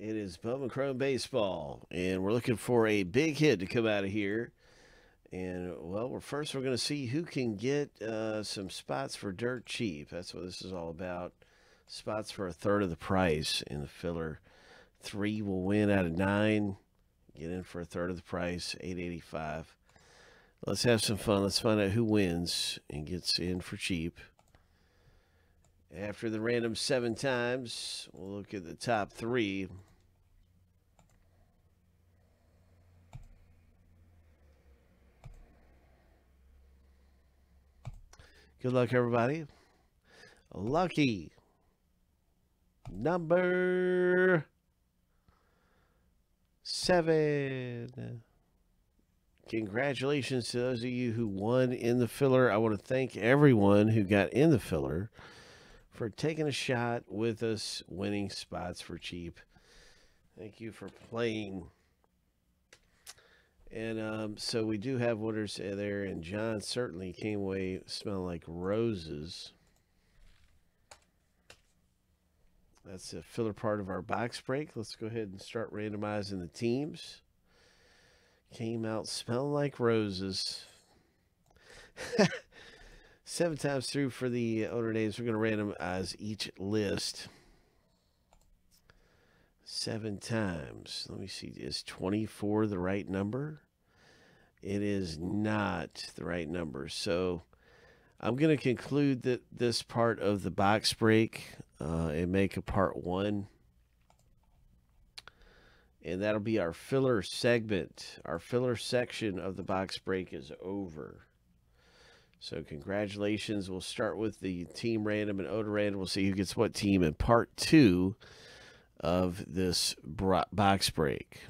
It is Bowman Chrome Baseball, and we're looking for a big hit to come out of here. And, well, we're first we're going to see who can get uh, some spots for dirt cheap. That's what this is all about. Spots for a third of the price in the filler. Three will win out of nine. Get in for a third of the price, 885 Let's have some fun. Let's find out who wins and gets in for cheap. After the random seven times, we'll look at the top three. Good luck, everybody. Lucky number seven. Congratulations to those of you who won in the filler. I want to thank everyone who got in the filler for taking a shot with us, winning spots for cheap. Thank you for playing. And um, so we do have winners there, and John certainly came away smelling like roses. That's the filler part of our box break. Let's go ahead and start randomizing the teams. Came out smelling like roses. Seven times through for the owner names. We're going to randomize each list seven times. Let me see. Is 24 the right number? It is not the right number. So I'm going to conclude that this part of the box break uh, and make a part one. And that'll be our filler segment. Our filler section of the box break is over. So congratulations. We'll start with the team random and odor random. We'll see who gets what team in part two of this box break.